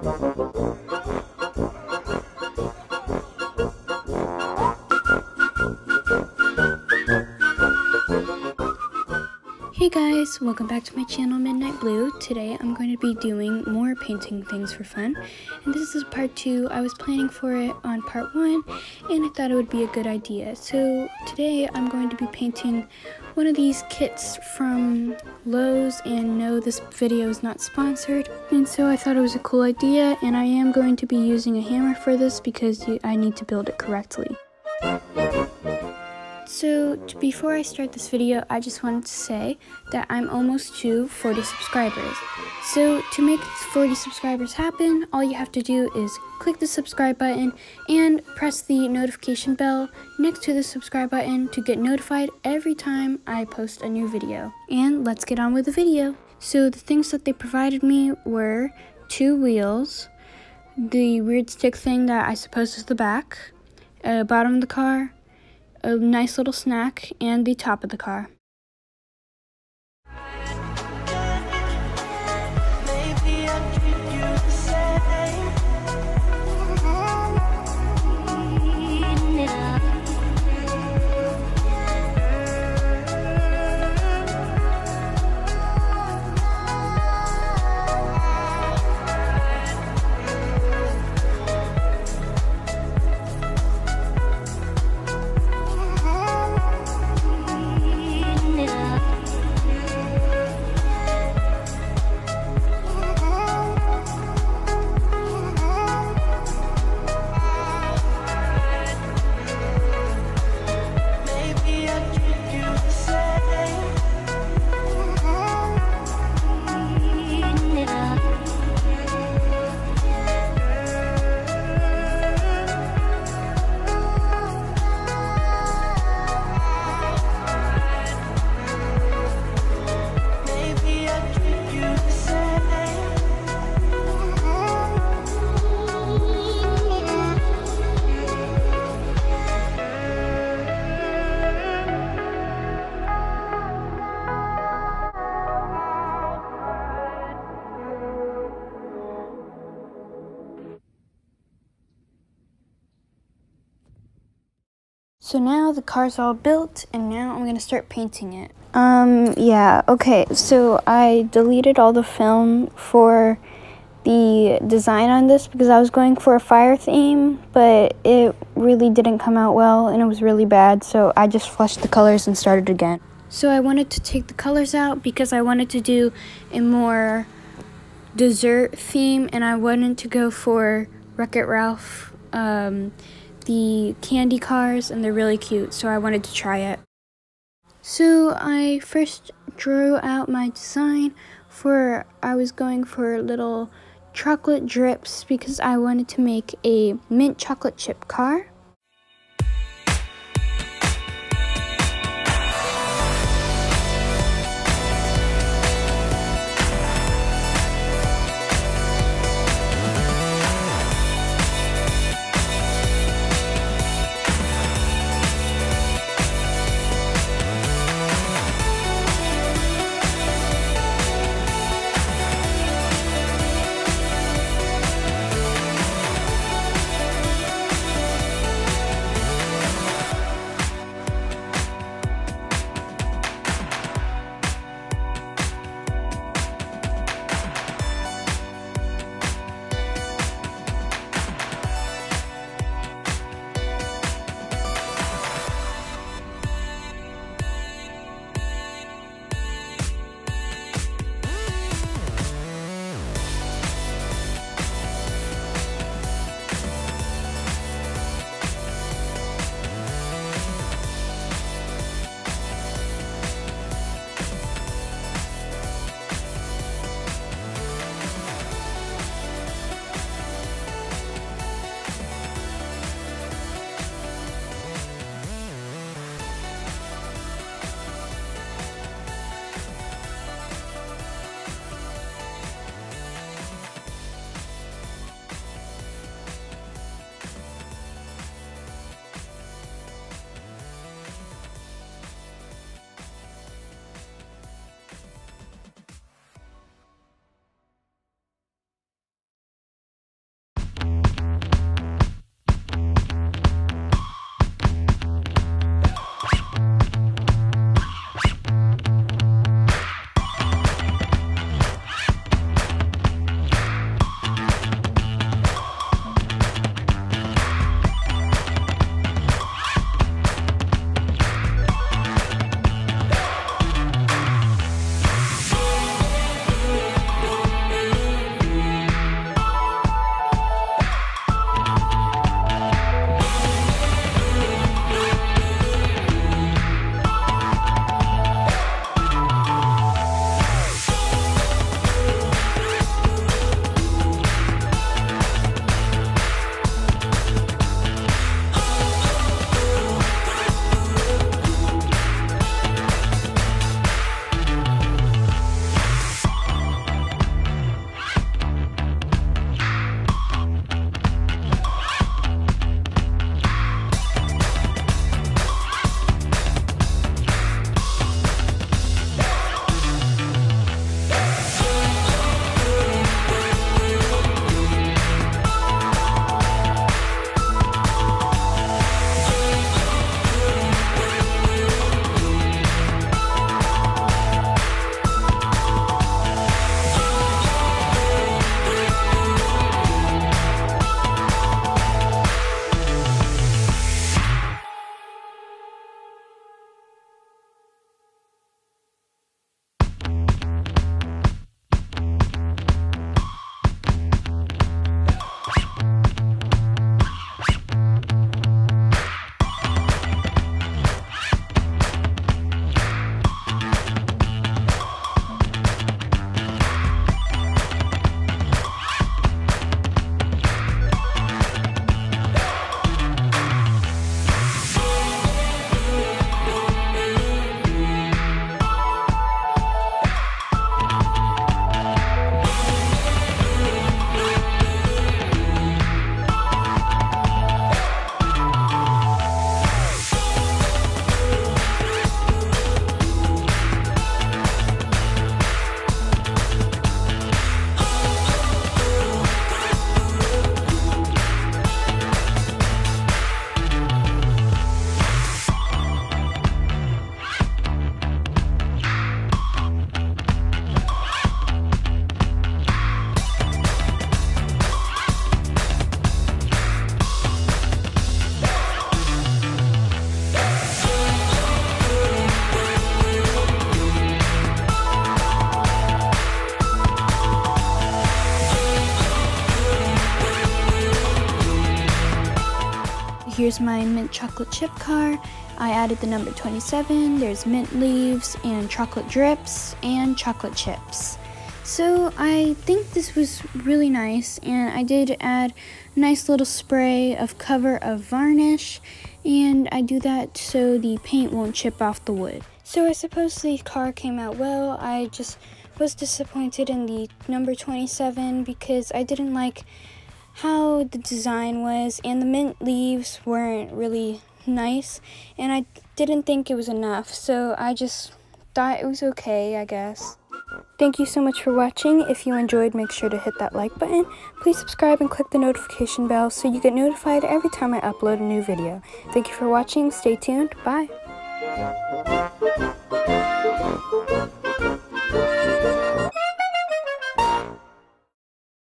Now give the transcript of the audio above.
Hey guys, welcome back to my channel Midnight Blue. Today I'm going to be doing more painting things for fun. And this is part 2. I was planning for it on part 1 and I thought it would be a good idea. So today I'm going to be painting one of these kits from Lowe's and no this video is not sponsored. And so I thought it was a cool idea and I am going to be using a hammer for this because I need to build it correctly. So before I start this video, I just wanted to say that I'm almost to 40 subscribers. So to make 40 subscribers happen, all you have to do is click the subscribe button and press the notification bell next to the subscribe button to get notified every time I post a new video. And let's get on with the video. So the things that they provided me were two wheels, the weird stick thing that I suppose is the back, uh, bottom of the car, a nice little snack, and the top of the car. So now the car's all built and now I'm gonna start painting it. Um, yeah, okay, so I deleted all the film for the design on this because I was going for a fire theme, but it really didn't come out well and it was really bad, so I just flushed the colors and started again. So I wanted to take the colors out because I wanted to do a more dessert theme and I wanted to go for Wreck-It Ralph um, the candy cars and they're really cute, so I wanted to try it. So I first drew out my design for, I was going for little chocolate drips because I wanted to make a mint chocolate chip car. Here's my mint chocolate chip car. I added the number 27, there's mint leaves and chocolate drips and chocolate chips. So I think this was really nice and I did add a nice little spray of cover of varnish and I do that so the paint won't chip off the wood. So I suppose the car came out well. I just was disappointed in the number 27 because I didn't like how the design was and the mint leaves weren't really nice and I didn't think it was enough so I just thought it was okay I guess. Thank you so much for watching. If you enjoyed, make sure to hit that like button. Please subscribe and click the notification bell so you get notified every time I upload a new video. Thank you for watching. Stay tuned. Bye.